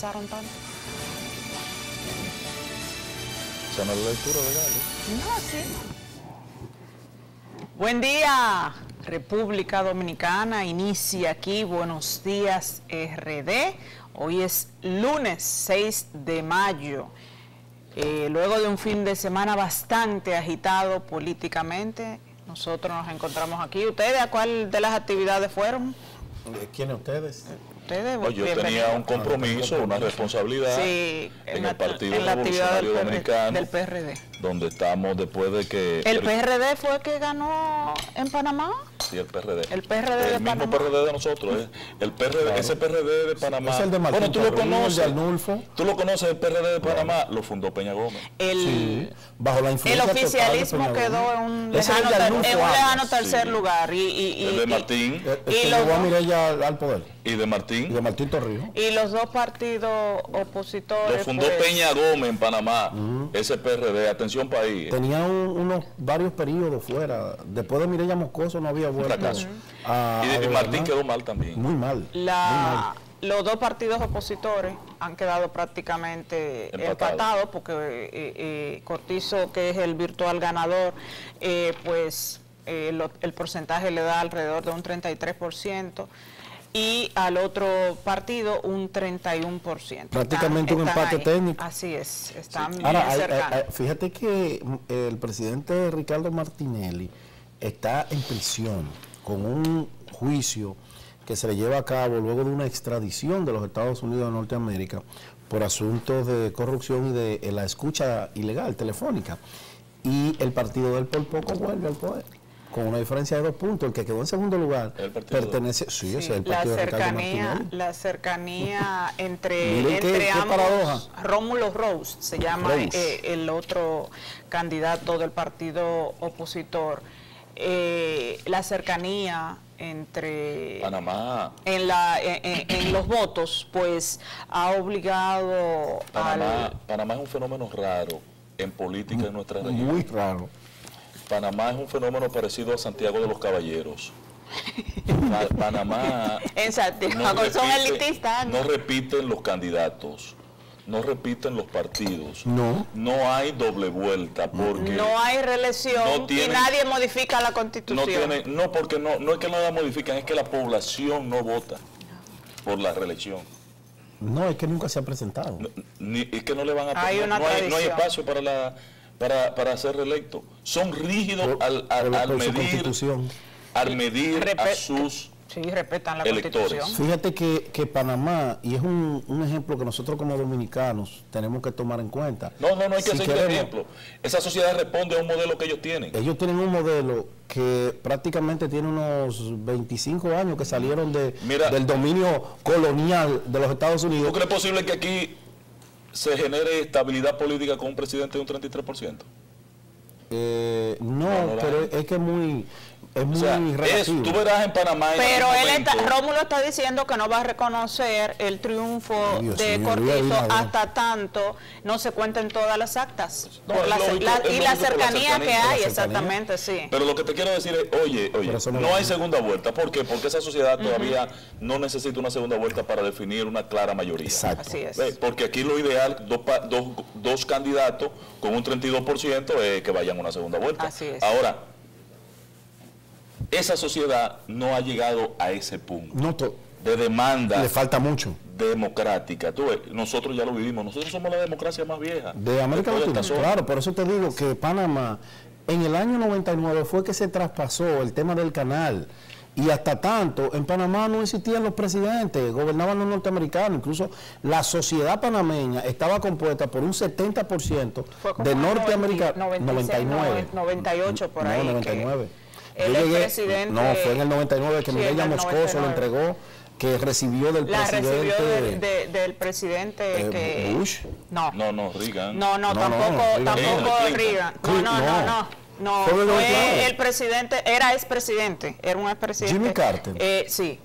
tanto? No la. ¿eh? No, sí. Buen día, República Dominicana. Inicia aquí Buenos Días RD. Hoy es lunes 6 de mayo. Eh, luego de un fin de semana bastante agitado políticamente, nosotros nos encontramos aquí. ¿Ustedes a cuál de las actividades fueron? ¿Quiénes ustedes? Ustedes, Pues yo tenía un compromiso, una responsabilidad Sí, en la- el Partido en la actividad del, Revolucionario PRD, Dominicano, del PRD. Donde estamos después de que... ¿El PRD fue el que ganó en Panamá? Sí, el PRD. El PRD de El mismo Panamá. PRD de nosotros. ¿eh? El PRD, ese PRD de Panamá. Es el de Martín bueno, tú lo el de conoces. Arnulfo. Tú lo conoces, el PRD de Panamá. Lo fundó Peña Gómez. El, Sí, bajo la el influencia de oficialismo quedó en un el lejano, ter- en un lejano tercer sí. lugar. Y, y, y, El de y- Martín. El, el Y los llevó a al, poder. Y de Y de Martín. Martín Torrijos. y los dos partidos opositores. Lo fundó pues, Peña Gómez en Panamá. Ese PRD. Atención país. Tenía un- unos varios periodos fuera. Después de Mireya Moscoso no había vuelto. fracaso. a- Y, de- Martín quedó mal también. Muy mal. muy La, mal. los dos partidos opositores han quedado prácticamente Empatados. porque eh, eh, Cortizo, que es el virtual ganador, eh, pues eh, lo- el porcentaje le da alrededor de un 33% y al otro partido un 31%. Prácticamente un empate ahí. técnico. Así es, están bien Ahora, hay- hay- cercanos. hay- fíjate que mm, el presidente Ricardo Martinelli está en prisión con un juicio que se le lleva a cabo luego de una extradición de los Estados Unidos de Norteamérica por asuntos de corrupción y de eh, la escucha ilegal telefónica. Y el partido del por poco vuelve al poder, con una diferencia de dos puntos. El que quedó en segundo lugar El partido pertenece, sí, ese es el la partido Ricardo cercanía, la cercanía entre, qué- entre qué ambos, paradoja. Rómulo Rose se llama Rose. eh, el otro candidato del partido opositor. Eh, la cercanía entre Panamá. en la en, en- en los votos, pues ha obligado Panamá, al Panamá es un fenómeno raro en política en nuestra región. Muy raro. Panamá es un fenómeno parecido a Santiago de los Caballeros. Pa- Panamá en Santiago no son repite- elitistas. no repiten los candidatos, no repiten los partidos. No. No hay doble vuelta porque no hay reelección no tienen- y nadie modifica la no constitución. tiene, no porque no, no es que no la modifican, es que la población no vota por la reelección. No, es que nunca se ha presentado. No, ni- es que no le van a Hay no, una no hay, no espacio para la para, para ser reelecto. Son rígidos Por- al, al- por- al por su medir al medir a sus Sí, respetan la electores. constitución. Fíjate que, que Panamá, y es un, un ejemplo que nosotros como dominicanos tenemos que tomar en cuenta. No, no, no hay que Si queremos- ejemplo. Esa sociedad responde a un modelo que ellos tienen. Ellos tienen un modelo que prácticamente tiene unos 25 años que salieron de, Mira. del dominio colonial de los Estados ¿Tú Unidos. crees posible que aquí se genere estabilidad política con un presidente de un 33%? Eh, no, No, no la pero es que es muy, es muy O sea, es, tú verás en Panamá en Pero él está, Rómulo está diciendo que no va a reconocer el triunfo Dios de mío, Cortizo hasta tanto no se cuenten todas las actas. No, Por es la- lógico, la- es y la cercanía que hay, cercanía. exactamente, sí. Pero lo que te quiero decir es, oye, oye, no hay segunda vuelta. ¿Por qué? Porque esa sociedad todavía no necesita una segunda vuelta para definir una clara mayoría. Exacto. Así es. Ve, Porque aquí lo ideal, dos, pa- dos, dos candidatos con un 32% es que vayan a una segunda vuelta. Así es. Ahora, esa sociedad no ha llegado a ese punto No, de demanda le falta mucho. democrática. Tú ves, nosotros ya lo vivimos, nosotros somos la democracia más vieja De América Latina, claro, por eso te digo que Panamá, en el año 99 fue que se traspasó el tema del canal. Y hasta tanto, en Panamá no existían los presidentes, gobernaban los norteamericanos. Incluso la sociedad panameña estaba compuesta por un 70% Fue como de norteamericanos. 96, 99. 98 por ahí, No, que 99. El Yo llegué- expresidente- No, fue en el 99 que Sí, el Moscoso lo 99. entregó, que recibió del La presidente recibió del, de- del presidente eh, que... Bush. No, No, no, Reagan. No, no, No, tampoco, no, Reagan tampoco no. Clinton. Reagan. No, no, no, no. no. No, Fue el fue 99. el presidente, era expresidente, era un expresidente. Jimmy Carter. Eh, sí.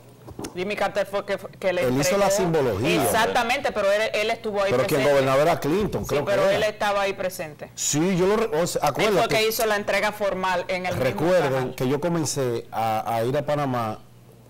Jimmy Carter fue que, que le Él hizo la simbología. Exactamente, pero él, él estuvo ahí Pero quien presente. gobernaba era Clinton, Sí, creo pero que él era. estaba ahí presente. Sí, yo lo o sea, Él fue acuérdate. que hizo la entrega formal en el Recuerden que yo comencé a, a ir a Panamá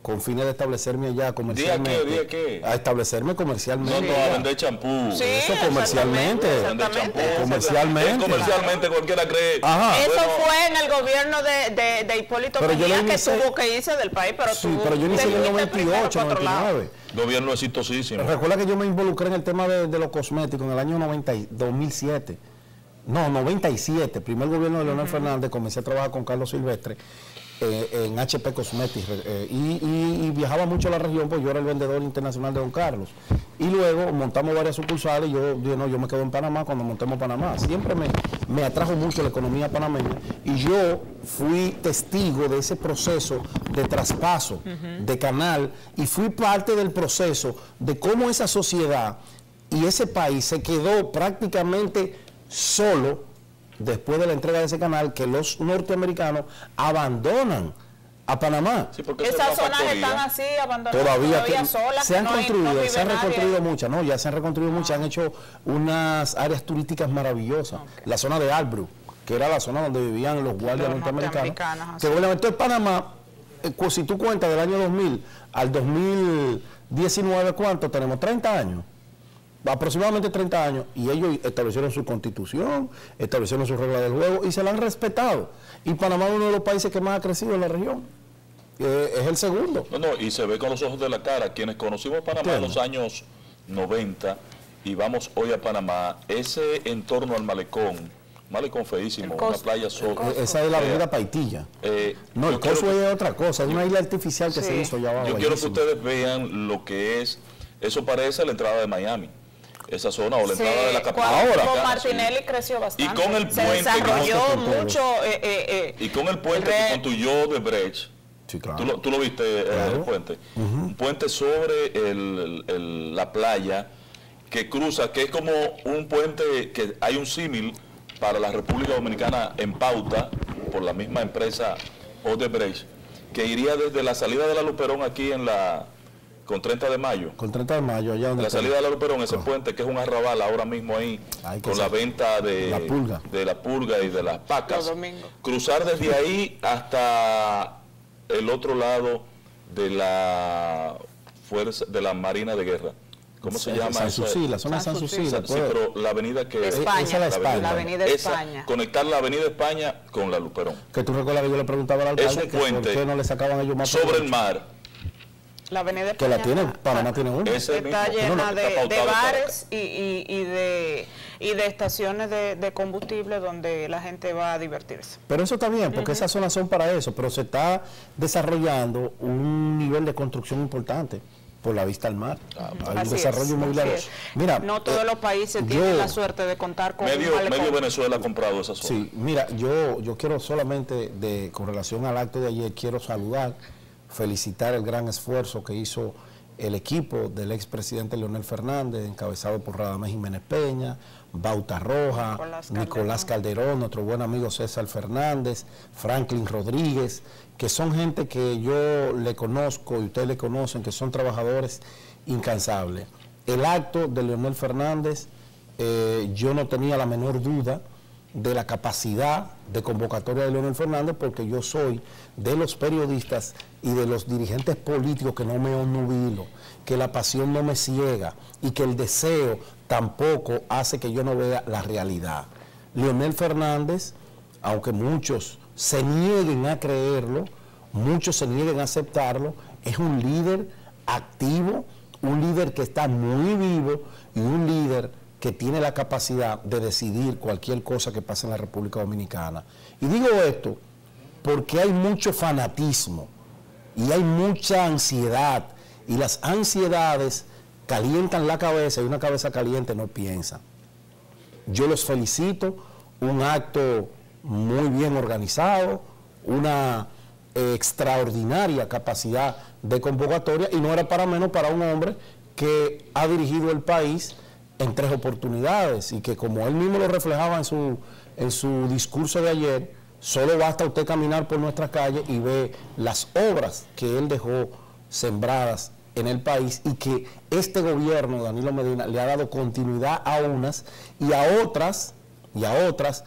con fines de establecerme allá comercialmente. ¿Día qué? ¿Día qué? A establecerme comercialmente. No, no, a vender champú. Sí, Eso comercialmente. exactamente, exactamente. Comercialmente. Comercialmente cualquiera cree. Ajá. Eso Bueno, fue en el gobierno de, de, de Hipólito Pero yo Mejía que tuvo que irse del país, pero Sí, tú pero yo inicié en el te fuiste primero 98, para otro lado. 99. Gobierno exitosísimo. Recuerda que yo me involucré en el tema de, de los cosméticos en el año 90, y- 2007. No, 97. Primer gobierno de Leonel Fernández, comencé a trabajar con Carlos Silvestre eh, en HP Cosmetics eh, y, y- y viajaba mucho a la región, pues yo era el vendedor internacional de Don Carlos. Y luego montamos varias sucursales y yo dije, no, yo me quedo en Panamá cuando montemos Panamá. Siempre me, me atrajo mucho la economía panameña y yo fui testigo de ese proceso de traspaso de canal y fui parte del proceso de cómo esa sociedad y ese país se quedó prácticamente solo después de la entrega de ese canal que los norteamericanos abandonan a Panamá. Sí, Esas zonas factoría. están así, abandonadas, Todavía, que- solas. se han no hay- no construido, se han nadie. reconstruido muchas, ¿no? Ya se han reconstruido muchas, han hecho unas áreas turísticas maravillosas. La zona de Albrook, que era la zona donde vivían los guardias Los norteamericanos. Que bueno, entonces Panamá, eh, si tú cuentas del año 2000 al 2019, ¿cuánto tenemos? 30 años. Aproximadamente 30 años. Y ellos establecieron su constitución, establecieron sus reglas del juego y se la han respetado. Y Panamá es uno de los países que más ha crecido en la región. Eh, es el segundo. No, no, y se ve con los ojos de la cara. Quienes conocimos Panamá en los años 90 y vamos hoy a Panamá, ese entorno al malecón, malecón feísimo, una playa sola. Eh, Esa es la avenida Paitilla. Eh, No, yo el Coso que- es otra cosa, es una isla artificial que Sí. se hizo allá abajo. Yo quiero que ustedes vean lo que es, eso parece la entrada de Miami, esa zona o la Sí, entrada de la capital. americana, con sí. Martinelli creció bastante. Y con el Se puente, desarrolló mucho. eh, eh, eh, Y con el puente re- que construyó de Brecht, Sí, claro. tú, lo, tú lo viste, eh, Claro. el puente, un puente sobre el- el- la playa que cruza, que es como un puente que hay un símil para la República Dominicana en pauta por la misma empresa Odebrecht, que iría desde la salida de la Luperón aquí en la con 30 de mayo. Con 30 de mayo, allá donde La está- salida de la Luperón, ese Ah. puente que es un arrabal ahora mismo ahí, Ay, con la venta de La pulga. de la pulga y de las pacas. Cruzar desde ahí hasta el otro lado de la fuerza de la Marina de Guerra. ¿Cómo se llama San? Susi, la zona de San Susi. Sí, pero la avenida que España, esa es la España. la avenida esa, España. conectar la avenida España con la Luperón. Que tú recuerdas que yo le preguntaba al Es alcalde un que por puente qué no le sacaban ellos más Sobre el mar. La avenida Que la España está- Panamá tiene una. Está llena No, no, está de, de bares y, y- y de, y de estaciones de, de combustible donde la gente va a divertirse. Pero eso está bien, porque esas zonas son para eso, pero se está desarrollando un nivel de construcción importante por la vista al mar. Hay un Así desarrollo es, inmobiliario. Mira, no todos eh, los países yo- tienen la suerte de contar con Medio, un medio Venezuela ha comprado esa zona. Sí, mira, yo, yo quiero solamente, de, con relación al acto de ayer, quiero saludar, felicitar el gran esfuerzo que hizo el equipo del expresidente Leonel Fernández, encabezado por Radamés Jiménez Peña, Bauta Roja, Nicolás Nicolás, Calderón, nuestro buen amigo César Fernández, Franklin Rodríguez, que son gente que yo le conozco y ustedes le conocen, que son trabajadores incansables. El acto de Leonel Fernández, eh, yo no tenía la menor duda de la capacidad de convocatoria de Leonel Fernández porque yo soy de los periodistas y de los dirigentes políticos que no me onubilo, que la pasión no me ciega y que el deseo tampoco hace que yo no vea la realidad. Leonel Fernández, aunque muchos se nieguen a creerlo, muchos se nieguen a aceptarlo, es un líder activo, un líder que está muy vivo y un líder que tiene la capacidad de decidir cualquier cosa que pase en la República Dominicana. Y digo esto porque hay mucho fanatismo y hay mucha ansiedad y las ansiedades calientan la cabeza y una cabeza caliente no piensa. Yo los felicito, un acto muy bien organizado, una eh, extraordinaria capacidad de convocatoria y no era para menos para un hombre que ha dirigido el país en tres oportunidades y que como él mismo lo reflejaba en su, en su discurso de ayer, solo basta usted caminar por nuestras calles y ve las obras que él dejó sembradas en el país y que este gobierno, Danilo Medina, le ha dado continuidad a unas y a otras, y a otras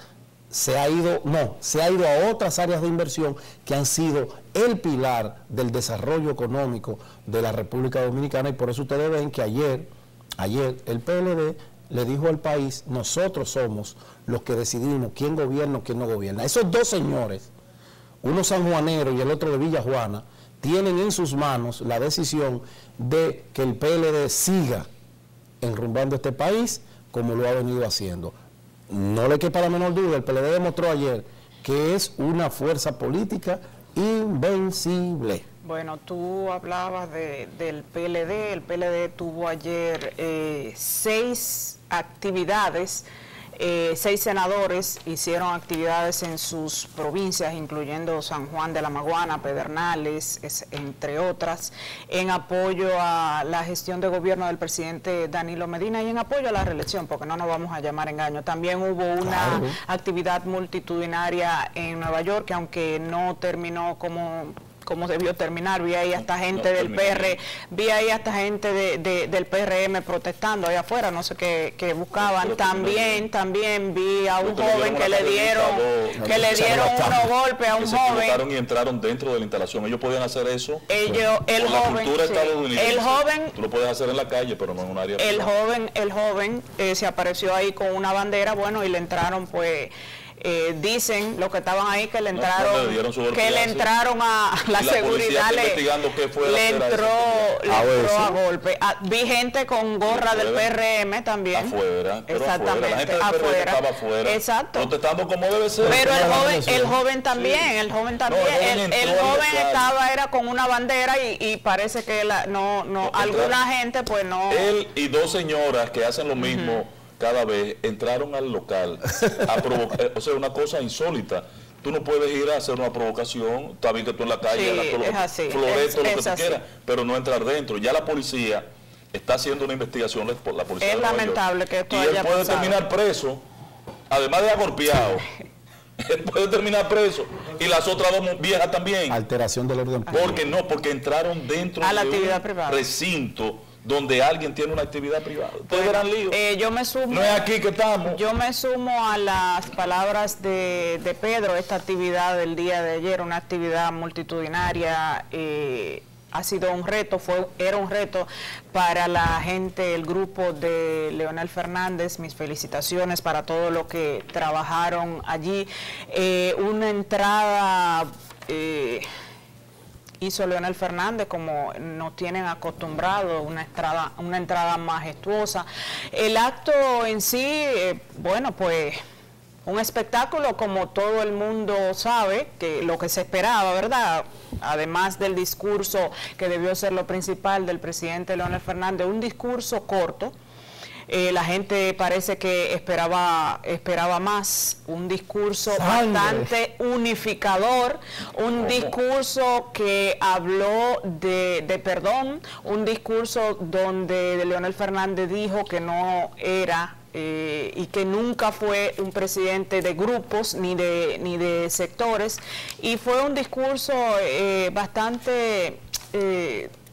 se ha ido, no, se ha ido a otras áreas de inversión que han sido el pilar del desarrollo económico de la República Dominicana y por eso ustedes ven que ayer, ayer el PLD le dijo al país, nosotros somos los que decidimos quién gobierna o quién no gobierna. Esos dos señores, uno sanjuanero y el otro de Villa Juana, tienen en sus manos la decisión de que el PLD siga enrumbando este país como lo ha venido haciendo. No le quepa la menor duda, el PLD demostró ayer que es una fuerza política invencible. Bueno, tú hablabas del PLD, el PLD tuvo ayer eh, seis actividades eh, seis senadores hicieron actividades en sus provincias, incluyendo San Juan de la Maguana, Pedernales, entre otras, en apoyo a la gestión de gobierno del presidente Danilo Medina y en apoyo a la reelección, porque no nos vamos a llamar engaño. También hubo una actividad multitudinaria en Nueva York, que aunque no terminó como como debió terminar. Vi ahí hasta gente del PR, vi ahí hasta gente de, del PRM protestando ahí afuera, no sé qué, buscaban. También, también vi a un joven que le dieron, que le dieron unos golpes a un joven. y entraron dentro de la instalación. Ellos podían hacer eso. Ellos, el joven, el joven, tú lo puedes hacer en la calle, pero no en un área. El joven, el joven eh, se apareció ahí con una bandera, bueno, y le entraron pues eh, dicen los que estaban ahí que le entraron que le entraron a la, seguridad le, entró, a golpe. Ah, vi gente con gorra del PRM también. Afuera exactamente afuera, estaba afuera. exacto. Protestando como debe ser. Pero el joven el joven también el joven también el, joven, estaba era con una bandera y, parece que la, no no alguna gente pues no. Él y dos señoras que hacen lo mismo cada vez entraron al local a provocar, o sea, una cosa insólita. Tú no puedes ir a hacer una provocación, está bien que tú en la calle, sí, la, es así, lo que tú quieras, pero no entrar dentro. Ya la policía está haciendo una investigación, la policía Es lamentable que esto Y él puede terminar preso, además de agorpeado. él puede terminar preso y las otras dos viejas también. Alteración del orden público. Porque no, porque entraron dentro a la de actividad un privada. recinto donde alguien tiene una actividad privada. Ustedes verán lío. Eh, yo me sumo. No es aquí que estamos. Yo me sumo a las palabras de, Pedro, esta actividad del día de ayer, una actividad multitudinaria. Eh, ha sido un reto, fue, era un reto para la gente, el grupo de Leonel Fernández, mis felicitaciones para todos los que trabajaron allí. Eh, una entrada hizo Leonel Fernández, como nos tienen acostumbrado, una entrada, una entrada majestuosa. El acto en sí, eh, bueno, pues un espectáculo como todo el mundo sabe, que lo que se esperaba, ¿verdad? Además del discurso que debió ser lo principal del presidente Leonel Fernández, un discurso corto, eh, la gente parece que esperaba, esperaba más, un discurso bastante unificador, un discurso que habló de, de, perdón, un discurso donde Leonel Fernández dijo que no era eh, y que nunca fue un presidente de grupos ni de, ni de sectores, y fue un discurso eh, bastante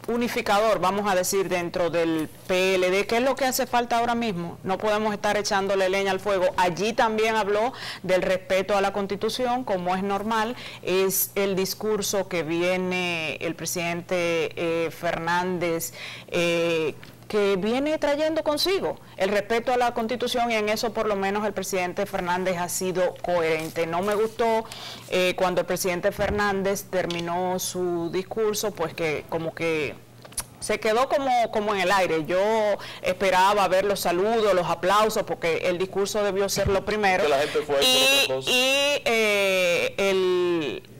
unificador, vamos a decir, dentro del PLD. ¿Qué es lo que hace falta ahora mismo? No podemos estar echándole leña al fuego. Allí también habló del respeto a la Constitución, como es normal. Es el discurso que viene el presidente eh, Fernández. Eh, que viene trayendo consigo el respeto a la constitución y en eso por lo menos el presidente Fernández ha sido coherente. No me gustó eh, cuando el presidente Fernández terminó su discurso, pues que como que se quedó como, como en el aire. Yo esperaba ver los saludos, los aplausos, porque el discurso debió ser lo primero. y, eh, el,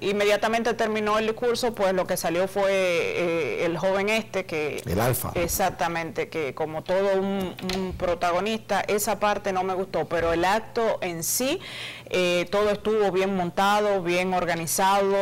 inmediatamente terminó el discurso, pues lo que salió fue eh, el joven este que... El alfa. Exactamente, que como todo un, protagonista, esa parte no me gustó, pero el acto en sí, eh, todo estuvo bien montado, bien organizado,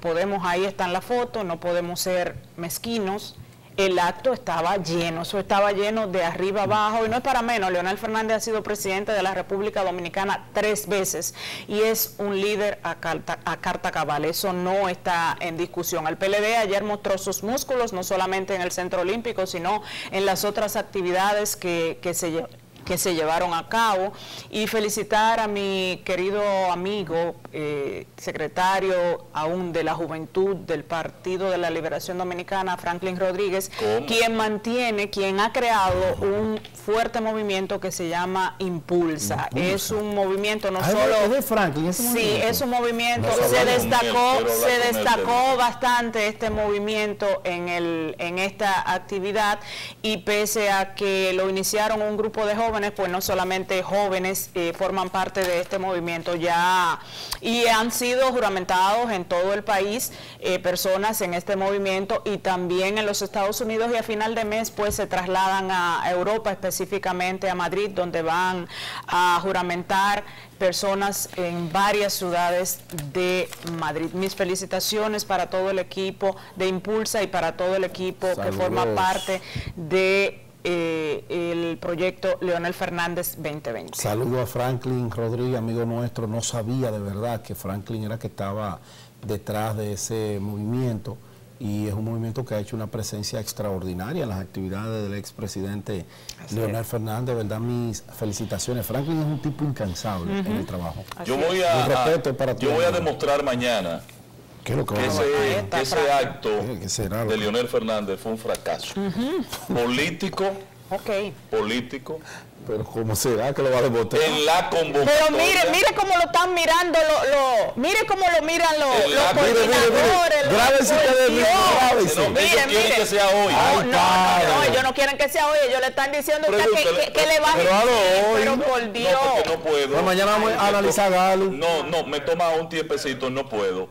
podemos, ahí están las fotos, no podemos ser mezquinos, el acto estaba lleno, eso estaba lleno de arriba abajo y no es para menos, Leonel Fernández ha sido presidente de la República Dominicana tres veces y es un líder a carta, a cabal, eso no está en discusión. El PLD ayer mostró sus músculos, no solamente en el Centro Olímpico, sino en las otras actividades que, se que se llevaron a cabo. Y felicitar a mi querido amigo, eh, secretario aún de la Juventud del Partido de la Liberación Dominicana, Franklin Rodríguez, quien mantiene, quien ha creado un fuerte movimiento que se llama Impulsa. Es un movimiento no solo... ¿Es de Franklin Sí, es un movimiento, se destacó, se destacó bastante este movimiento en, el, en esta actividad. Y pese a que lo iniciaron un grupo de jóvenes, pues no solamente jóvenes eh, forman parte de este movimiento ya y han sido juramentados en todo el país eh, personas en este movimiento y también en los Estados Unidos y a final de mes pues se trasladan a Europa, específicamente a Madrid, donde van a juramentar personas en varias ciudades de Madrid. Mis felicitaciones para todo el equipo de Impulsa y para todo el equipo que forma parte de eh, el proyecto Leonel Fernández 2020. Saludo a Franklin Rodríguez, amigo nuestro. No sabía de verdad que Franklin era que estaba detrás de ese movimiento y es un movimiento que ha hecho una presencia extraordinaria en las actividades del expresidente Leonel Fernández. verdad, mis felicitaciones. Franklin es un tipo incansable en el trabajo. yo voy a, yo voy a demostrar mañana que, ese, acto de Leonel Fernández fue un fracaso. Político, político pero ¿cómo será que lo va a demostrar? En la convocatoria. Pero mire, mire cómo lo están mirando, lo, lo, mire cómo lo miran los, los. Grábense ustedes mismos, que sea hoy. No, no, no, ellos no quieren que sea hoy, ellos le están diciendo que, que, que, le baje. Pero, pero por Dios. No, no puedo. Pues mañana vamos a analizar Galo. No, no, me toma un tiempecito, no puedo.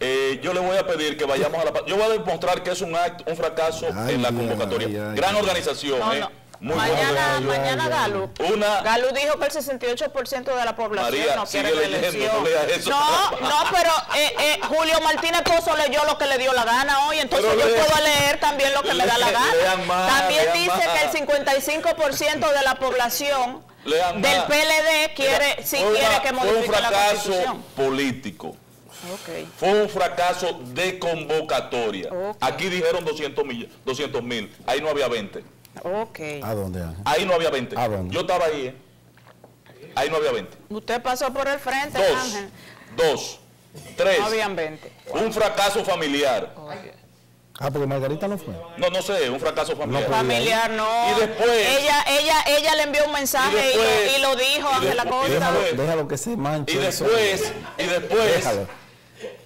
Eh, yo le voy a pedir que vayamos a la... Yo voy a demostrar que es un acto, un fracaso en la convocatoria. Gran organización, ¿eh? Mañana, mañana Galo. Una, Galo dijo que el 68% de la población no quiere reelección. No, no, pero eh, eh, Julio Martínez Pozo leyó lo que le dio la gana hoy, entonces yo puedo leer también lo que me da la gana. también dice que el 55% de la población del PLD quiere, si quiere que modifique la Constitución. Fue un fracaso político. Fue un fracaso de convocatoria. Aquí dijeron 200 mil, ahí no había 20. Okay. ¿A dónde? Ahí no había 20. Yo estaba ahí, ¿eh? Ahí no había 20. Usted pasó por el frente, dos, Ángel. Dos, tres. No habían 20. Un fracaso familiar. Ah, porque Margarita no fue. No, no sé, un fracaso familiar. No, familiar no. Y después. Ella, ella, ella le envió un mensaje y, y, lo, y lo, dijo Ángela Costa. Déjalo, déjalo, que se manche. Y después, y después. Déjalo.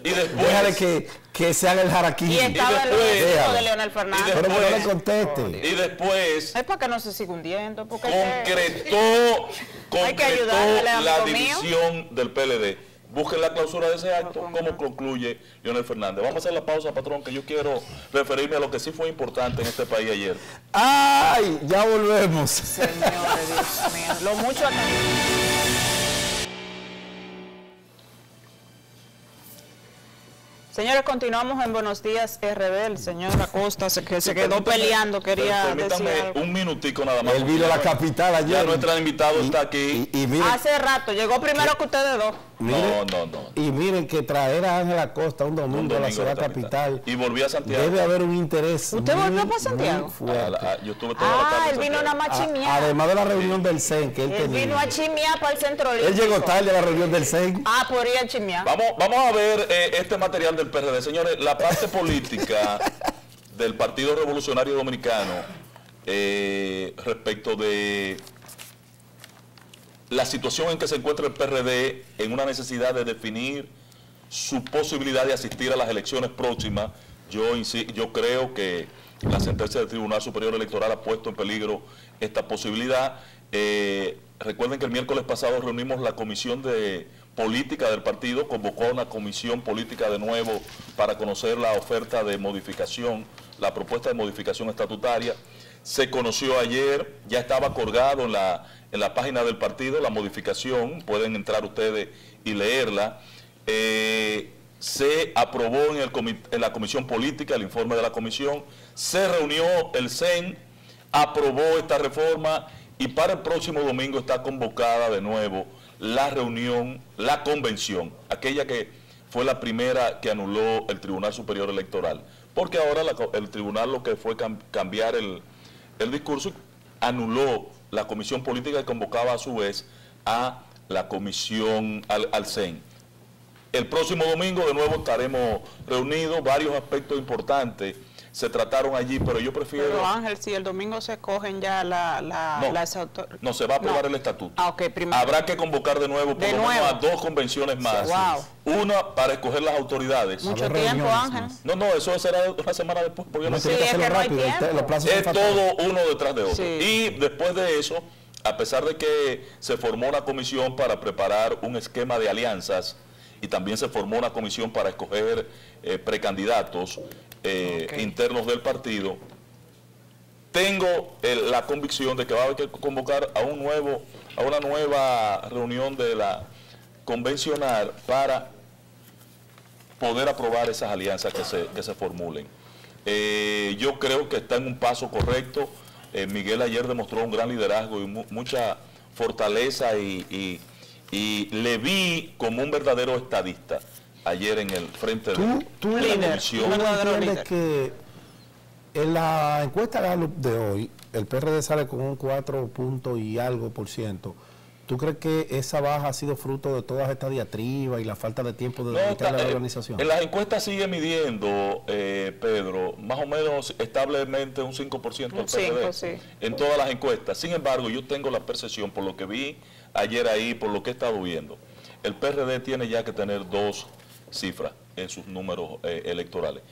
Y después. Déjale que, que se haga el jaraquín. Y estaba y después, el hijo de Leonel Fernández. Y después, Pero no le conteste. Y después. Es para que no se siga hundiendo. Porque concretó, concretó la división del PLD. Busquen la clausura de ese acto, cómo concluye Leonel Fernández. Vamos a hacer la pausa, patrón, que yo quiero referirme a lo que sí fue importante en este país ayer. ¡Ay! Ya volvemos. Señor Dios mío. Lo mucho Señores, continuamos en Buenos Días RD. El señor Acosta se, que se quedó peleando, quería Permítame un minutico nada más. Él vino a la capital ayer. Ya nuestro invitado está aquí. Y, Hace rato, llegó primero que ustedes dos. No, no, no. Y miren que traer a Ángel Acosta un domingo, a la ciudad capital. Y volví a Santiago. Debe haber un interés. ¿Usted volvió para Santiago? Ah, yo estuve toda ah, la tarde él vino nada más a chimiar. Además de la reunión del CEN que él, él tenía. vino a chimiar para el centro Él llegó tarde a la reunión del CEN. Ah, por ir a chimiar. Vamos, vamos a ver eh, este material del PRD. Señores, la parte política del Partido Revolucionario Dominicano eh, respecto de la situación en que se encuentra el PRD en una necesidad de definir su posibilidad de asistir a las elecciones próximas, yo, yo creo que la sentencia del Tribunal Superior Electoral ha puesto en peligro esta posibilidad. Eh, recuerden que el miércoles pasado reunimos la comisión de política del partido convocó a una comisión política de nuevo para conocer la oferta de modificación, la propuesta de modificación estatutaria. Se conoció ayer, ya estaba colgado en la, en la página del partido la modificación, pueden entrar ustedes y leerla. Eh, se aprobó en, el en la comisión política el informe de la comisión, se reunió el CEN, aprobó esta reforma y para el próximo domingo está convocada de nuevo la reunión, la convención, aquella que fue la primera que anuló el Tribunal Superior Electoral, porque ahora el tribunal lo que fue cambiar el, discurso anuló la comisión política convocaba a su vez a la comisión, al, al CEN. El próximo domingo de nuevo estaremos reunidos, varios aspectos importantes se trataron allí, pero yo prefiero... Pero Ángel, si el domingo se cogen ya la, la, no, las no, se va a aprobar el estatuto. Ah, okay, primero. Habrá que convocar de nuevo por de lo nuevo. menos a dos convenciones más. Wow. Una para escoger las autoridades. Mucho tiempo, Ángel. No, no, eso será una semana después. Porque no, no sí, es que no hay tiempo. es todo uno detrás de otro. Sí. Y después de eso, a pesar de que se formó una comisión para preparar un esquema de alianzas y también se formó una comisión para escoger eh, precandidatos, eh, okay. internos del partido, tengo el, la convicción de que va a haber que convocar a un nuevo, a una nueva reunión de la convencional para poder aprobar esas alianzas que se, que se formulen. Eh, yo creo que está en un paso correcto. Eh, Miguel ayer demostró un gran liderazgo y mu mucha fortaleza y, y, y, le vi como un verdadero estadista ayer en el frente ¿Tú, de, tú de la comisión. ¿Tú entiendes que en la encuesta Gallup de hoy, el PRD sale con un 4 punto y algo por ciento. ¿Tú crees que esa baja ha sido fruto de todas estas diatribas y la falta de tiempo de no, a la organización? En las encuestas sigue midiendo, eh, Pedro, más o menos establemente un 5% del PRD. 5, sí. En todas las encuestas. Sin embargo, yo tengo la percepción, por lo que vi ayer ahí, por lo que he estado viendo, el PRD tiene ya que tener dos cifras en sus números eh, electorales.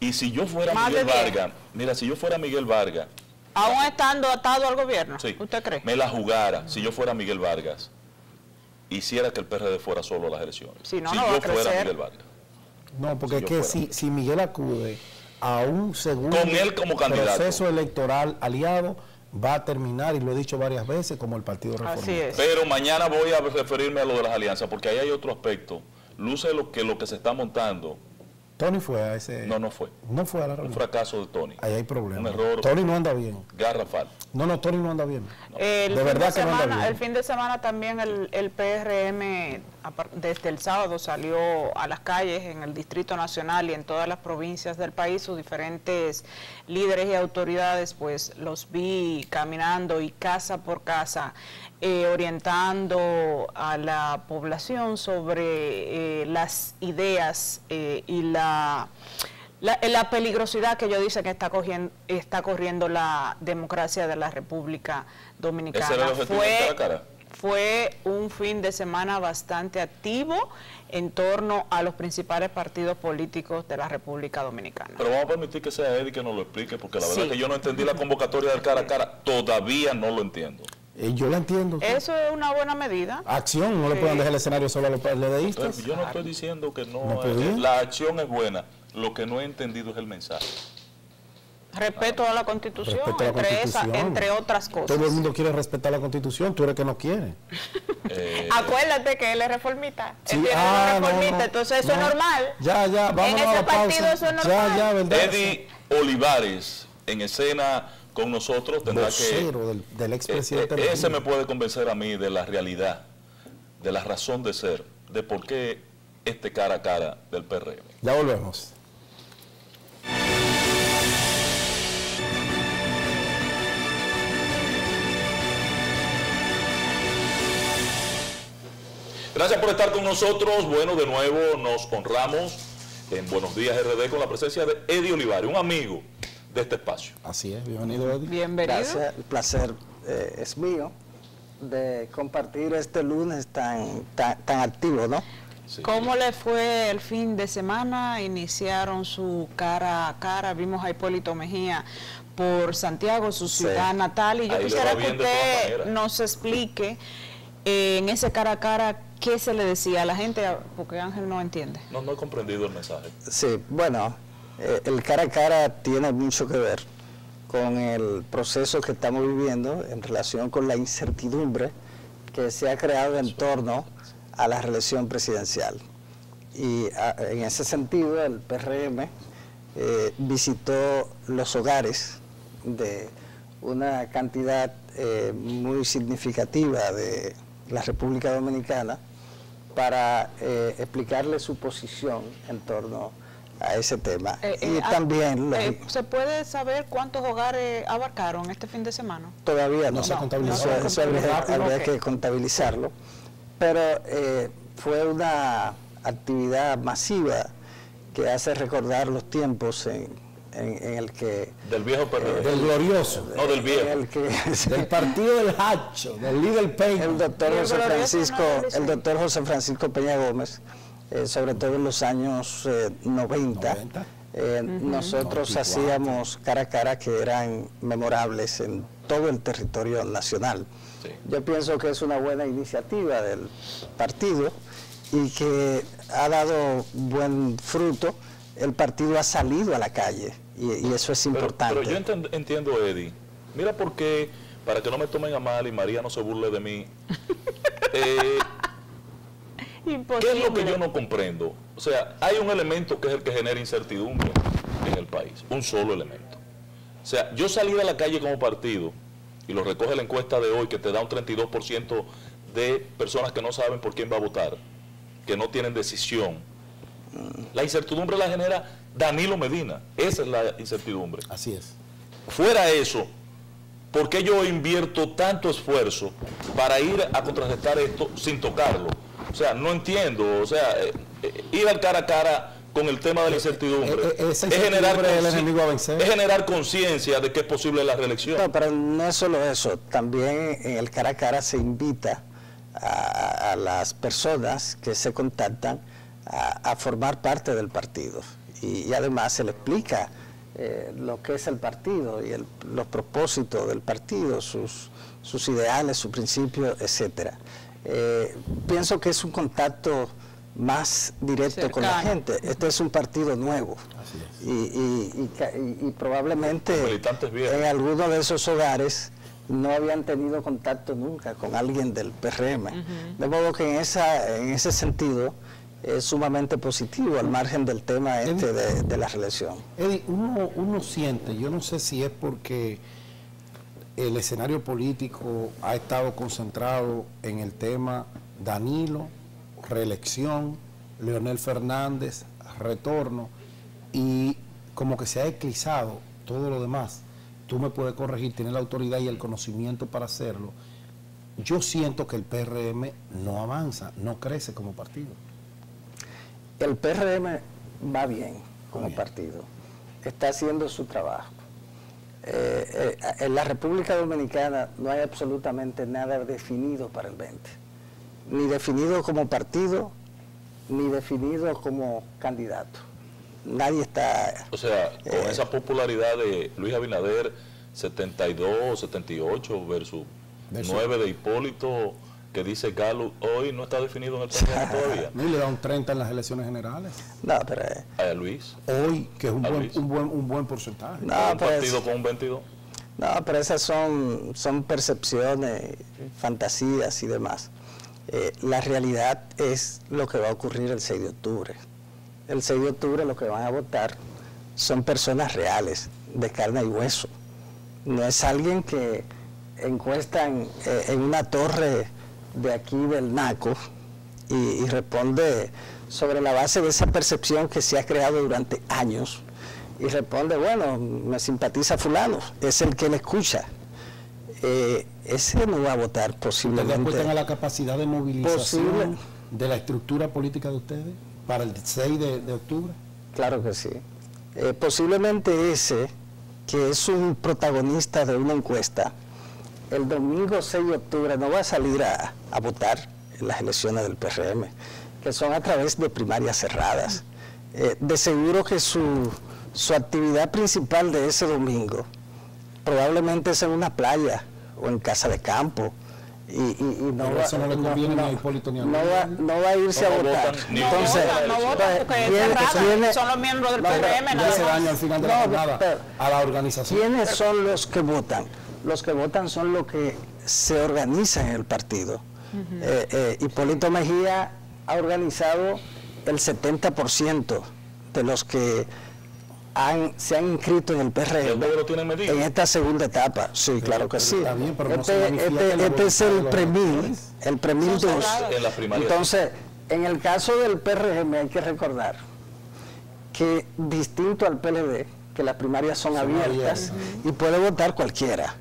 Y si yo fuera Más Miguel. Vargas, mira, si yo fuera Miguel Vargas, Aún estando atado al gobierno, sí, ¿usted cree? me la jugara, si yo fuera Miguel Vargas, hiciera que el PRD fuera solo a las elecciones. Si no, si no yo fuera crecer. Miguel Vargas. No, porque Si es que si, si Miguel acude a un segundo Con él como candidato. proceso electoral aliado, va a terminar, y lo he dicho varias veces, como el Partido Reformista. Así es. Pero mañana voy a referirme a lo de las alianzas, porque ahí hay otro aspecto. Luce lo que lo que se está montando. Tony fue a ese... No, no fue. No fue a la Un fracaso de Tony. Ahí hay problemas. Un error. Tony no anda bien. Garrafal. No, no, Tony no anda bien. El de fin verdad de que no anda semana, bien. el fin de semana también el, el PRM desde el sábado salió a las calles en el Distrito Nacional y en todas las provincias del país, sus diferentes líderes y autoridades, pues los vi caminando y casa por casa, eh, orientando a la población sobre eh, las ideas eh, y la la, la peligrosidad que ellos dicen que está, cogiendo, está corriendo la democracia de la República Dominicana. ¿Ese era el objetivo fue, cara fue un fin de semana bastante activo en torno a los principales partidos políticos de la República Dominicana. Pero vamos a permitir que sea Eddie que nos lo explique, porque la verdad Sí. es que yo no entendí la convocatoria del cara a cara. Todavía no lo entiendo. Eh, yo la entiendo. Eso es una buena medida. Acción, no le Sí. pueden dejar el escenario solo a los PLDistas. Entonces, yo no estoy diciendo que no, No eh, la acción es buena. Lo que no he entendido es el mensaje. Respeto a la Constitución, Respeto a la entre, esa- Constitución. entre otras cosas. Todo el mundo quiere respetar la Constitución, tú eres que no quiere. Eh, Acuérdate que él es reformista. Sí, él tiene ah, no, reformista, no, entonces eso no. es normal. Ya, ya, vámonos En a la pausa. partido eso es normal. Ya, ya. Eddie Olivares en escena con nosotros tendrá que... Vocero del, del expresidente. Eh, eh, ese me puede convencer a mí de la realidad, de la razón de ser, de por qué este cara a cara del PRM. Ya volvemos. Gracias por estar con nosotros. Bueno, de nuevo nos honramos en Buenos Días RD con la presencia de Eddie Olivares, un amigo de este espacio. Así es, bienvenido, Eddie. Bienvenido. Gracias, el placer eh, es mío de compartir este lunes tan, tan, tan activo, ¿no? Sí. ¿Cómo le fue el fin de semana? Iniciaron su cara a cara, vimos a Hipólito Mejía por Santiago, su Sí. ciudad natal, y yo Ahí quisiera que usted nos explique eh, en ese cara a cara qué se le decía a la gente, porque Ángel no entiende. No, no he comprendido el mensaje. Sí, bueno, eh, el cara a cara tiene mucho que ver con el proceso que estamos viviendo en relación con la incertidumbre que se ha creado en torno a la reelección presidencial. Y en ese sentido, el PRM eh, visitó los hogares de una cantidad eh, muy significativa de la República Dominicana para explicarle su posición en torno a ese tema. Eh, y eh, ah, también, eh, ¿Se puede saber cuántos hogares abarcaron este fin de semana? todavía no, no se ha contabilizado. Eso, eso habría, que contabilizarlo. Pero eh, fue una actividad masiva que hace recordar los tiempos en, en- en el que... Del viejo PRD. Del glorioso, no, del en viejo. el que del partido del Hacho, del líder Peña. el doctor Y José Francisco, no el doctor José Francisco Peña Gómez, eh, sobre todo en los años eh, 90, 90. eh, nosotros 94. hacíamos cara a cara que eran memorables en todo el territorio nacional. Sí. Yo pienso que es una buena iniciativa del partido y que ha dado buen fruto. El partido ha salido a la calle y, y eso es importante. pero yo entiendo, Eddie. Mira por qué, para que no me tomen a mal y María no se burle de mí. eh, ¿Qué es lo que yo no comprendo? O sea, hay un elemento que es el que genera incertidumbre en el país, un solo elemento. O sea, yo salir a la calle como partido, y lo recoge la encuesta de hoy, que te da un 32% de personas que no saben por quién va a votar, que no tienen decisión. La incertidumbre la genera Danilo Medina, esa es la incertidumbre. Así es. Fuera eso, ¿por qué yo invierto tanto esfuerzo para ir a contrarrestar esto sin tocarlo? O sea, no entiendo. O sea, eh, ir al cara a cara con el tema de la incertidumbre eh, eh, es generar, incertidumbre es el consci- enemigo a vencer. es generar conciencia de que es posible la reelección. No, pero no es solo eso, también en el cara a cara se invita a, a las personas que se contactan a, a formar parte del partido y, y además se le explica eh, lo que es el partido y el- los propósitos del partido, sus, sus ideales, sus principios, etcétera. Eh, pienso que es un contacto más directo con la gente. Este es un partido nuevo Así es. y, y- y ca- y- y probablemente en algunos de esos hogares no habían tenido contacto nunca con alguien del PRM. De modo que en, esa, en ese sentido es sumamente positivo al margen del tema este de, de la reelección. Eddie, uno, uno siente, yo no sé si es porque el escenario político ha estado concentrado en el tema Danilo, reelección, Leonel Fernández, retorno, y como que se ha eclipsado todo lo demás. Tú me puedes corregir, tienes la autoridad y el conocimiento para hacerlo. Yo siento que el PRM no avanza, no crece como partido. El PRM va bien como bien. partido, está haciendo su trabajo. Eh, eh, en la República Dominicana no hay absolutamente nada definido para el 20, ni definido como partido, ni definido como candidato. Nadie está... O sea, con Eh. esa popularidad de Luis Abinader, 72, 78 versus, Versus- 9 de Hipólito, que dice Galo, hoy no está definido en el PRM todavía. ¿No? Y le da un 30 en las elecciones generales. No, pero... eh, A Luis, Hoy, que es un A buen, un buen, un buen porcentaje. No, un pues- partido con un 22. No, pero esas son, son percepciones, fantasías y demás. Eh, la realidad es lo que va a ocurrir el 6 de octubre. El 6 de octubre lo que van a votar son personas reales, de carne y hueso. No es alguien que encuestan eh, en una torre de aquí del NACO y, y responde sobre la base de esa percepción que se ha creado durante años y responde, bueno, me simpatiza fulano, es el que le escucha. Eh, ese no va a votar ¿Ustedes posiblemente. apuestan a la capacidad de movilización Posible. de la estructura política de ustedes para el 6 de, de octubre? Claro que sí. Eh, posiblemente ese, que es un protagonista de una encuesta, el domingo 6 de octubre no va a salir a, a votar en las elecciones del PRM, que son a través de primarias cerradas. Eh, de seguro que su, su actividad principal de ese domingo probablemente es en una playa o en casa de campo. Y, y- y no, va, eso no le conviene Hipólito ni a no va, no va a irse a No votar. votan No Entonces, votan, no votan porque es son los miembros del No, PRM nada hace más. daño al final de la No, jornada pero- a la organización. ¿Quiénes son los que votan? Los que votan son los que se organizan en el partido. Eh, eh, Hipólito Mejía ha organizado el 70% de los que han, se han inscrito en el ¿El PRM pueblo lo tienen medido? en esta segunda etapa. Sí, claro que sí. pero no este, este- este es el premil, el premil Son 2. cerradas. En las primarias. Entonces, en el caso del PRM hay que recordar que distinto al PLD, que las primarias son, Son abiertas abiertas. y puede votar cualquiera.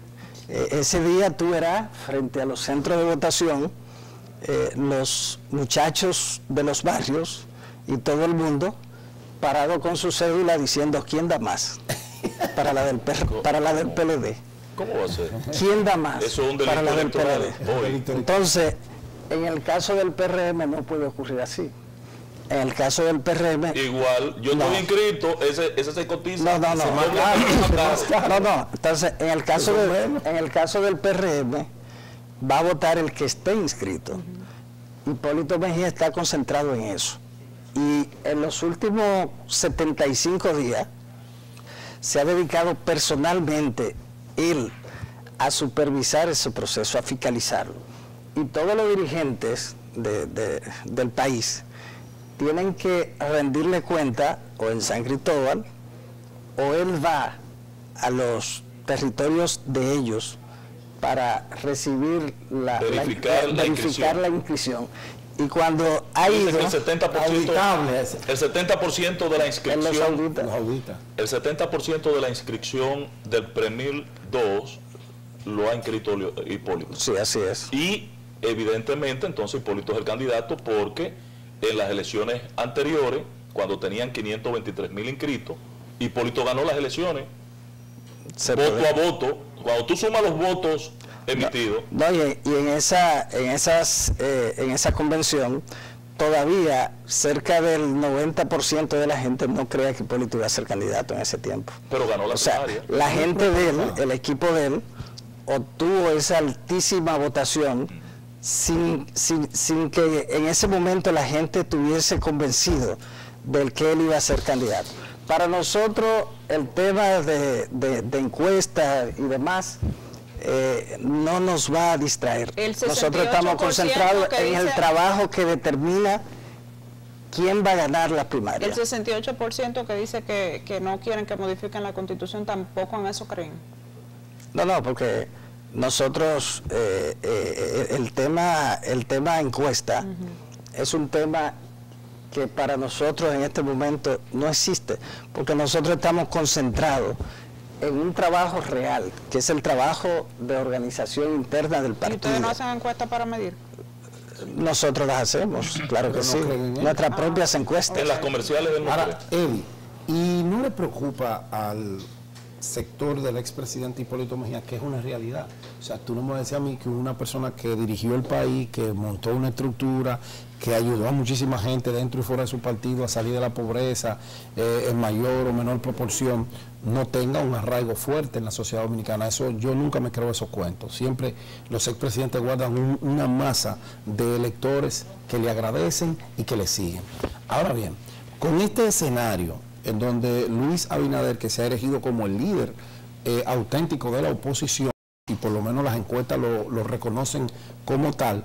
Eh, ese día tú verás frente a los centros de votación eh, los muchachos de los barrios y todo el mundo parado con su cédula diciendo quién da más para la del, PR para la del PLD. ¿Cómo va a ser? ¿Quién da más Eso es un delito para la del PLD? hoy. Entonces, en el caso del PRM no puede ocurrir así. En el caso del PRM, Igual, yo No. estoy inscrito, ese, ese se cotiza. no, no, no, se no, paga más caro. no, no. Entonces, en el caso bueno. en el caso del PRM va a votar el que esté inscrito. Hipólito Mejía está concentrado en eso. Y en los últimos 75 días se ha dedicado personalmente él a supervisar ese proceso, a fiscalizarlo. Y todos los dirigentes de- de- del país tienen que rendirle cuenta o en San Cristóbal o él va a los territorios de ellos para recibir la, Verificar la verificar inscripción. la inscripción. Y cuando ha ido el 70%, auditable ese. el 70 de la inscripción, el 70% de la inscripción del Premil 2 lo ha inscrito Hipólito. sí, así es. Y evidentemente entonces Hipólito es el candidato porque en las elecciones anteriores, cuando tenían 523 mil inscritos, Hipólito ganó las elecciones Se voto puede. a voto. Cuando tú sumas los votos emitidos, No, y, y en esa, en esas, eh, en esa convención, todavía cerca del 90% de la gente no creía que Hipólito iba a ser candidato en ese tiempo. pero ganó la O sea, primaria. la gente de él, el equipo de él, obtuvo esa altísima votación sin, sin, sin que en ese momento la gente estuviese convencido del que él iba a ser candidato. Para nosotros el tema de, de, de encuestas y demás eh, no nos va a distraer. Nosotros estamos 68% concentrados en el trabajo que determina quién va a ganar la primaria. El 68% que dice que, que no quieren que modifiquen la constitución, tampoco en eso creen. No, no, porque nosotros eh, eh, el tema el tema encuesta es un tema que para nosotros en este momento no existe, porque nosotros estamos concentrados en un trabajo real, que es el trabajo de organización interna del ¿Y partido. ustedes no hacen encuestas para medir? Nosotros las hacemos, claro que no sí, nuestras propias encuestas. En las comerciales del Ahora, ¿y no le preocupa al sector del expresidente Hipólito Mejía que es una realidad? O sea, tú no me decías a mí que una persona que dirigió el país, que montó una estructura, que ayudó a muchísima gente dentro y fuera de su partido a salir de la pobreza eh, en mayor o menor proporción, no tenga un arraigo fuerte en la sociedad dominicana. Eso yo nunca me creo esos cuentos. Siempre los expresidentes guardan un- una masa de electores que le agradecen y que le siguen. Ahora bien, con este escenario en donde Luis Abinader, que se ha elegido como el líder eh, auténtico de la oposición, y por lo menos las encuestas lo, lo reconocen como tal,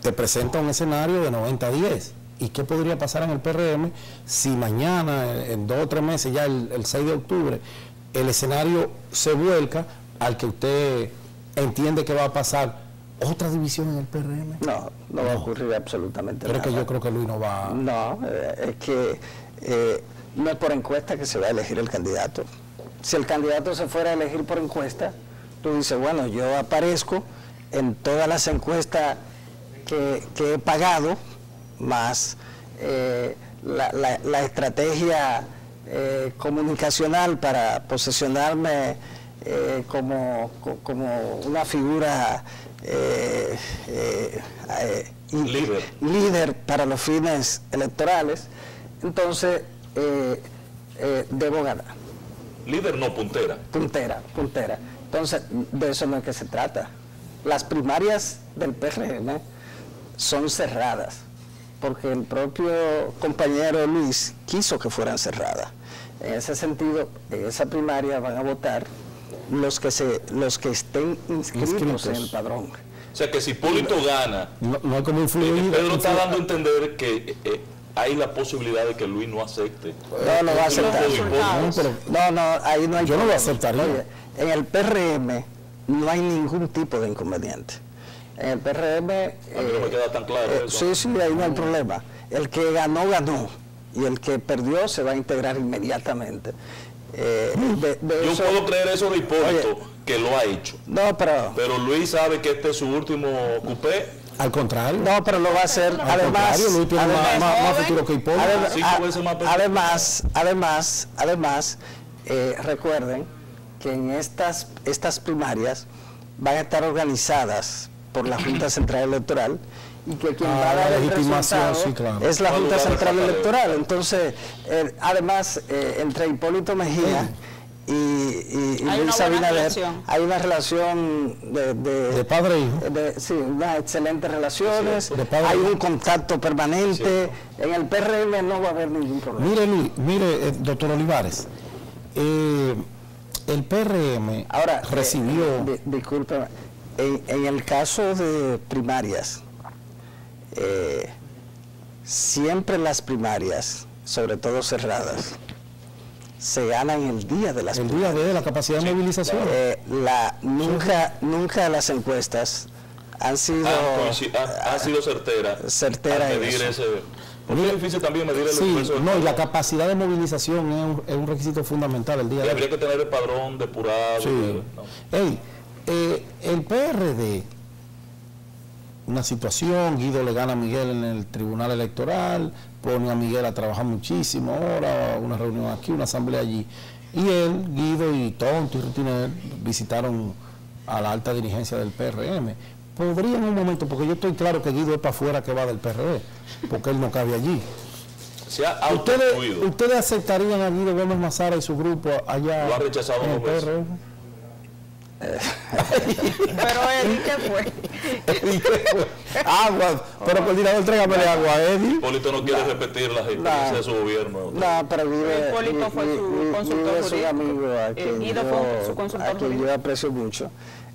te presenta un escenario de 90-10. ¿Y qué podría pasar en el PRM si mañana, en en dos o tres meses, ya el, el 6 de octubre, el escenario se vuelca al que usted entiende que va a pasar otra división en el PRM? No, no va a ocurrir absolutamente Pero es nada. que yo creo que Luis no va... No, eh, es que eh, no es por encuesta que se va a elegir el candidato. Si el candidato se fuera a elegir por encuesta, tú dices, bueno, yo aparezco en todas las encuestas que, que he pagado, más eh, la, la- la estrategia eh, comunicacional para posesionarme eh, como, co- como una figura líder para los fines electorales, entonces eh, eh, debo ganar. líder no puntera. Puntera, puntera. Entonces, de eso no es que se trata. Las primarias del PRM son cerradas, porque el propio compañero Luis quiso que fueran cerradas. En ese sentido, en esa primaria van a votar los que se, los que estén inscritos, Inscritos. en el padrón. O sea que si Hipólito gana, No, no como eh, influir. Pedro está dando a entender que eh, hay la posibilidad de que Luis no acepte. No, no va a aceptar. No, No, ahí no hay Yo no lo aceptaría. Oye, en el PRM no hay ningún tipo de inconveniente. En el PRM... A mí no me queda tan claro eh, eso. sí, sí, ahí no hay problema. El que ganó, ganó. y el que perdió se va a integrar inmediatamente. Eh, Yo puedo creer eso de Hipólito, que lo ha hecho. No, pero... Pero Luis sabe que este es su último cupé. Al contrario. No, pero lo va a hacer. además, Luis tiene más, futuro que Hipólito. Además, además, además, eh, recuerden que en estas, estas primarias van a estar organizadas por la Junta Central Electoral y que quien va a ah, dar el resultado es la Junta Central Electoral. Entonces, eh, además, eh, entre Hipólito Mejía y, y, Luis Abinader hay una relación de, de, padre e hijo. sí, unas excelentes relaciones, hay un contacto permanente. En el PRM no va a haber ningún problema. Mire, mire, eh, doctor Olivares, el PRM Ahora, recibió... disculpe, en el caso de primarias, eh, siempre las primarias, sobre todo cerradas, se ganan el día de las el día de la capacidad de movilización. Eh, la, nunca, nunca las encuestas han sido ha, sido certera. Certera medir ese, es difícil también medir el sí, no, y la capacidad de movilización es un, requisito fundamental el día y habría que tener el padrón depurado. Sí. Eh, el PRD una situación, Guido le gana a Miguel en el tribunal electoral, pone a Miguel a trabajar muchísimo ahora, una reunión aquí, una asamblea allí. Y él, Guido y Tonto y Rutiner visitaron a la alta dirigencia del PRM. Podría en un momento, porque yo estoy claro que Guido es para afuera que va del PRD, porque él no cabe allí. ¿Ustedes, ¿Ustedes aceptarían a Guido Gómez Mazara y su grupo allá Lo ha rechazado en el PRM? Pero Eddie, ¿qué fue? Eddie, ¿qué fue? Agua, pero coordinador, entrégame de agua, Eddie. Hipólito no quiere repetir las experiencias de su gobierno. No, pero vive, Hipólito fue su consultor jurídico. amigo a quien, Guido yo, fue su consultor a quien yo aprecio mucho.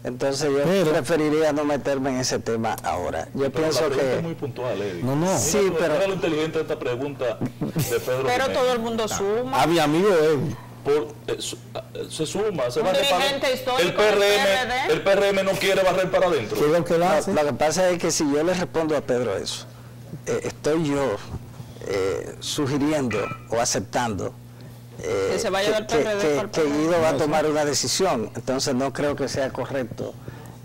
Entonces yo preferiría no meterme en ese tema ahora. Yo pienso que es muy puntual, Eddie. No, no. Sí, pero lo inteligente de esta pregunta de Pedro. Pero todo el mundo suma. A mi amigo Eddie por, eh, eh, se suma, se va a el PRM, el PRM no quiere barrer para adentro. Lo que, lo que pasa es que si yo le respondo a Pedro eso, eh, estoy yo sugiriendo o aceptando que, se vaya del PRD que, Guido va a tomar una decisión, entonces no creo que sea correcto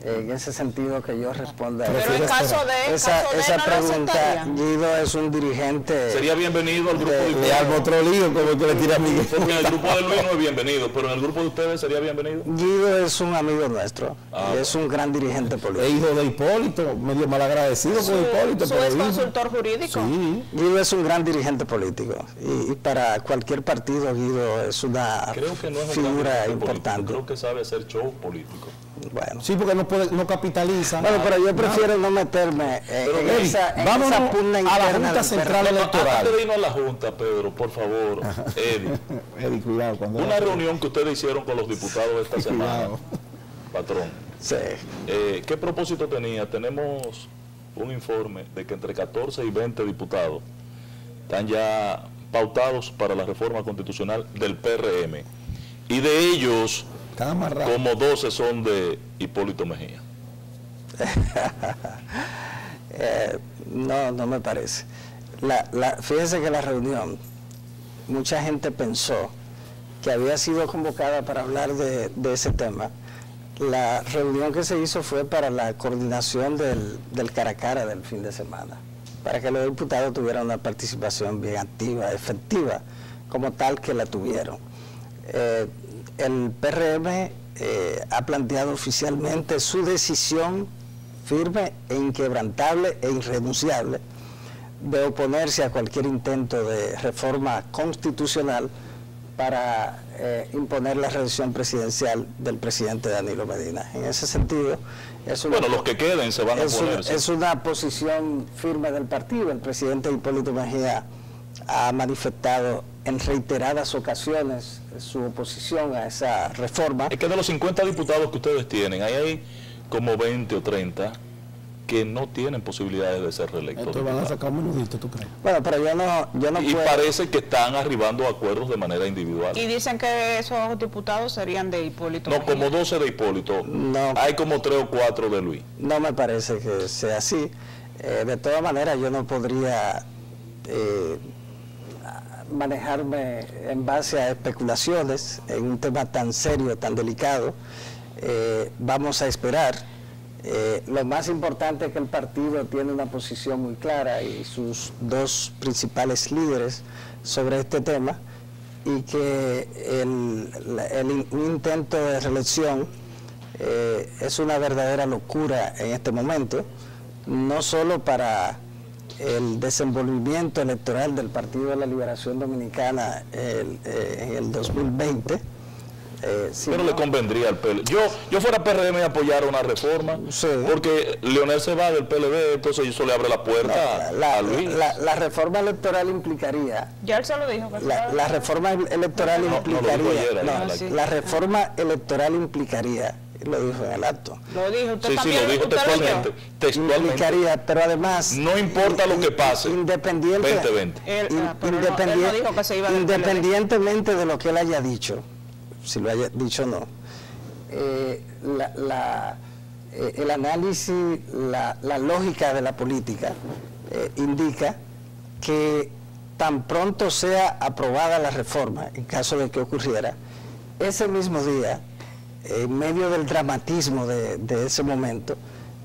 en ese sentido que yo responda pero en caso de esa, esa pregunta Guido es un dirigente sería bienvenido al grupo de, de, de como el que le tira a Miguel. Porque en el grupo de Luis no es bienvenido pero en el grupo de ustedes sería bienvenido. Guido es un amigo nuestro ah, es un gran dirigente político. Es hijo de Hipólito medio malagradecido con Hipólito su es consultor jurídico. Sí. Guido es un gran dirigente político y, para cualquier partido Guido es una figura importante. creo que sabe hacer show político bueno. Sí, porque no, puede, no capitaliza. Bueno, pero yo prefiero no, meterme en, esa, en vamos a la Junta Central Electoral. Antes de irnos a la Junta, Pedro, por favor, Eddie. Eddie, cuidado. Una reunión que ustedes hicieron con los diputados esta semana, patrón. Sí. Eh, ¿Qué propósito tenía? Tenemos un informe de que entre 14 y 20 diputados están ya pautados para la reforma constitucional del PRM. Y de ellos como 12 son de Hipólito Mejía. Eh, no, no me parece. La, fíjese que la reunión, mucha gente pensó que había sido convocada para hablar de, ese tema. La reunión que se hizo fue para la coordinación del, del cara a cara del fin de semana, para que los diputados tuvieran una participación bien activa, efectiva, como tal que la tuvieron. Eh, el PRM eh, ha planteado oficialmente su decisión firme e inquebrantable e irrenunciable de oponerse a cualquier intento de reforma constitucional para eh, imponer la reelección presidencial del presidente Danilo Medina. En ese sentido, es una, bueno, los que queden se van a oponerse. es una posición firme del partido. El presidente Hipólito Mejía ha manifestado en reiteradas ocasiones su oposición a esa reforma. Es que de los 50 diputados que ustedes tienen, ahí hay como 20 o 30 que no tienen posibilidades de ser reelectos. Entonces van a sacar menudito, ¿tú crees? Bueno, pero yo no, yo no Y parece que están arribando a acuerdos de manera individual. Y dicen que esos diputados serían de Hipólito. No, como 12 de Hipólito. No. Hay como 3 o 4 de Luis. No me parece que sea así. Eh, de todas maneras, yo no podría... Eh, manejarme en base a especulaciones en un tema tan serio, tan delicado. Eh, vamos a esperar. Eh, lo más importante es que el partido tiene una posición muy clara y sus dos principales líderes sobre este tema y que el, el intento de reelección eh, es una verdadera locura en este momento, no solo para el desenvolvimiento electoral del Partido de la Liberación Dominicana eh, en el 2020. Eh, Pero le convendría al PLD. Yo, yo fuera PRM y apoyara una reforma, porque Leonel se va del PLD, entonces eso le abre la puerta la, a Luis. La, reforma electoral implicaría... Ya él se lo dijo. La, reforma electoral implicaría... la reforma electoral implicaría lo dijo en el acto. Lo dijo, usted sí, sí, lo dijo textualmente. textualmente. pero además... No importa lo que pase. Independiente, 2020. Ah, independientemente de lo que él haya dicho, si lo haya dicho o no, eh, la, eh, el análisis, la, lógica de la política eh, indica que tan pronto sea aprobada la reforma, en caso de que ocurriera, ese mismo día en medio del dramatismo de, ese momento,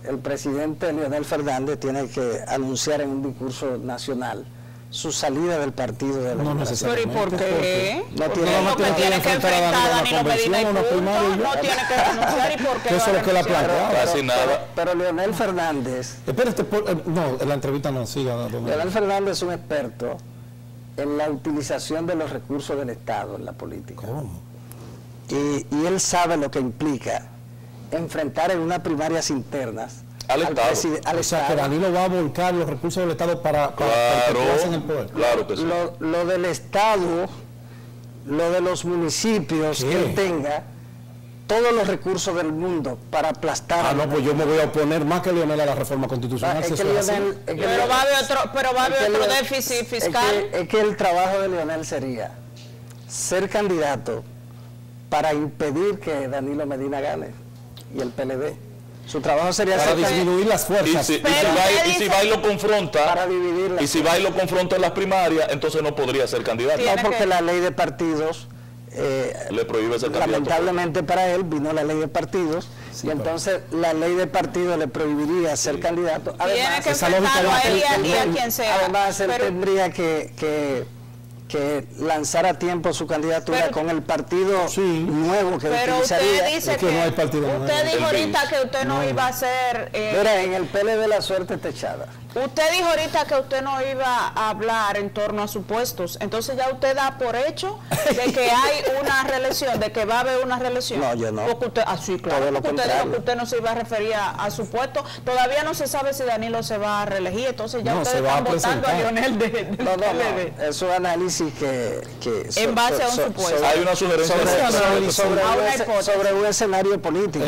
el presidente Leonel Fernández tiene que anunciar en un discurso nacional su salida del partido de la no ¿Pero y por qué? No tiene, no, tiene, que enfrentar a Danilo Medina y No tiene que renunciar y por qué. Eso es lo que la plantea. Casi nada. Pero, Leonel Fernández... Espérate, eh, no, la entrevista no siga. Leonel Fernández es un experto en la utilización de los recursos del Estado en la política. ¿Cómo? Y, él sabe lo que implica enfrentar en unas primarias internas al, Estado. o sea, que Danilo va a volcar los recursos del Estado para, para, claro, en el poder. Claro que sí. Lo, del Estado, lo de los municipios que él tenga, todos los recursos del mundo para aplastar. Ah, no, pues yo me voy a oponer más que Leonel a la reforma constitucional. pero, va a haber otro, pero va a haber otro déficit fiscal. es que el trabajo de Leonel sería ser candidato para impedir que Danilo Medina gane y el PLD. Su trabajo sería para disminuir las fuerzas. Y si, va, y lo confronta, para dividir y si va y lo confronta en las primarias, entonces no podría ser candidato. No, porque la ley de partidos eh, le prohíbe ser candidato. Lamentablemente para él vino la ley de partidos y entonces la ley de partidos le prohibiría ser candidato. Además, esa lógica Además, él tendría que que lanzara a tiempo su candidatura con el partido nuevo que pero utilizaría. Usted dice que, no hay partido Usted dijo ahorita que usted no, iba a ser... Eh, Mira, en el PLD la suerte está echada. Usted dijo ahorita que usted no iba a hablar en torno a supuestos, entonces ya usted da por hecho de que hay una reelección, de que va a haber una reelección. No, yo no. Porque usted, ah, sí, claro, porque usted dijo que usted no se iba a referir a, su puesto. Todavía no se sabe si Danilo se va a reelegir, entonces ya ustedes están votando a Lionel de, del no, no, no, es un análisis que... que en base a un supuesto. hay una sugerencia sobre, sobre, un, escenario político.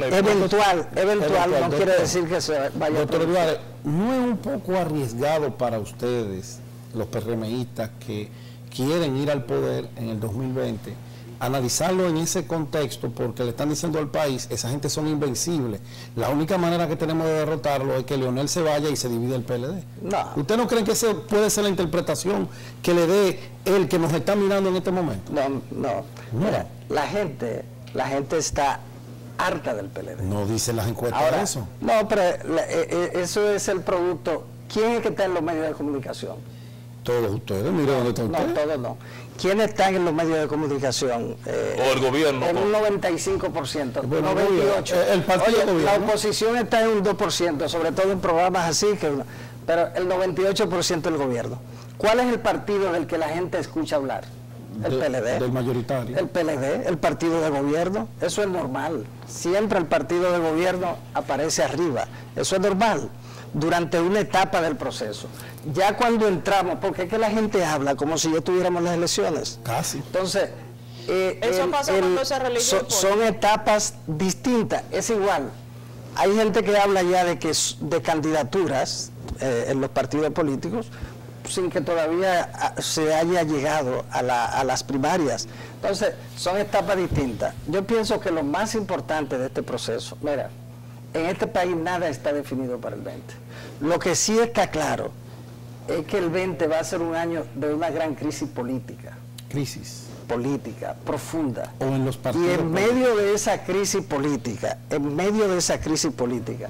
eventual, eventual, no quiere decir que se vaya a... ¿no es un poco arriesgado para ustedes, los PRMistas, que quieren ir al poder en el 2020, analizarlo en ese contexto, porque le están diciendo al país, esa gente son invencibles. La única manera que tenemos de derrotarlo es que Leonel se vaya y se divide el PLD. No. ¿Usted no cree que esa puede ser la interpretación que le dé el que nos está mirando en este momento? No, no. Mira, la gente, la gente está harta del PLD. No dicen las encuestas eso. No, pero eh, eh, eso es el producto. ¿Quién es que está en los medios de comunicación? Todos ustedes, mire dónde están ustedes. No, todos no. ¿Quiénes están en los medios de comunicación? Eh, o el gobierno. En un 95%, bueno, 98%. El partido Oye, la oposición está en un 2%, sobre todo en programas así, que pero el 98% del gobierno. ¿Cuál es el partido del que la gente escucha hablar? El PLD. Del mayoritario. El PLD, el partido de gobierno. Eso es normal. Siempre el partido de gobierno aparece arriba. Eso es normal durante una etapa del proceso. Ya cuando entramos, porque es que la gente habla como si ya tuviéramos las elecciones. Casi. Entonces, eh, Eso pasa cuando se son etapas distintas. Es igual. Hay gente que habla ya de que de candidaturas eh, en los partidos políticos sin que todavía ah, se haya llegado a, las primarias. Entonces, son etapas distintas. Yo pienso que lo más importante de este proceso, mira, en este país nada está definido para el 20. Lo que sí está claro es que el 20 va a ser un año de una gran crisis política, Crisis. política profunda. O en los Y partidos. en medio de esa crisis política, en medio de esa crisis política,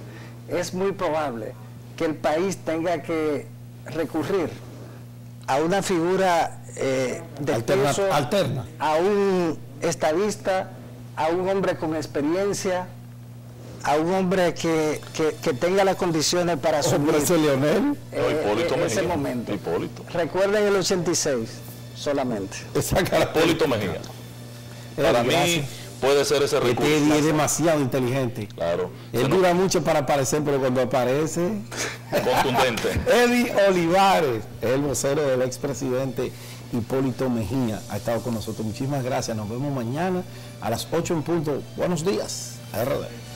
es muy probable que el país tenga que recurrir a una figura eh, de Alterna- peso, alterna. a un estadista, a un hombre con experiencia, a un hombre que, que- que tenga las condiciones para asumir preso Leonel. No, eh, Hipólito eh, ese Mejía. momento. Hipólito. Recuerden el 86 solamente. Esa cara Hipólito Mejía. Para mí. Puede ser ese Este Eddie es recurso. demasiado inteligente. Claro. Él dura mucho para aparecer, pero cuando aparece... Contundente. Eddie Olivares, el vocero del expresidente Hipólito Mejía, ha estado con nosotros. Muchísimas gracias. Nos vemos mañana a las 8 en punto. Buenos días. RD.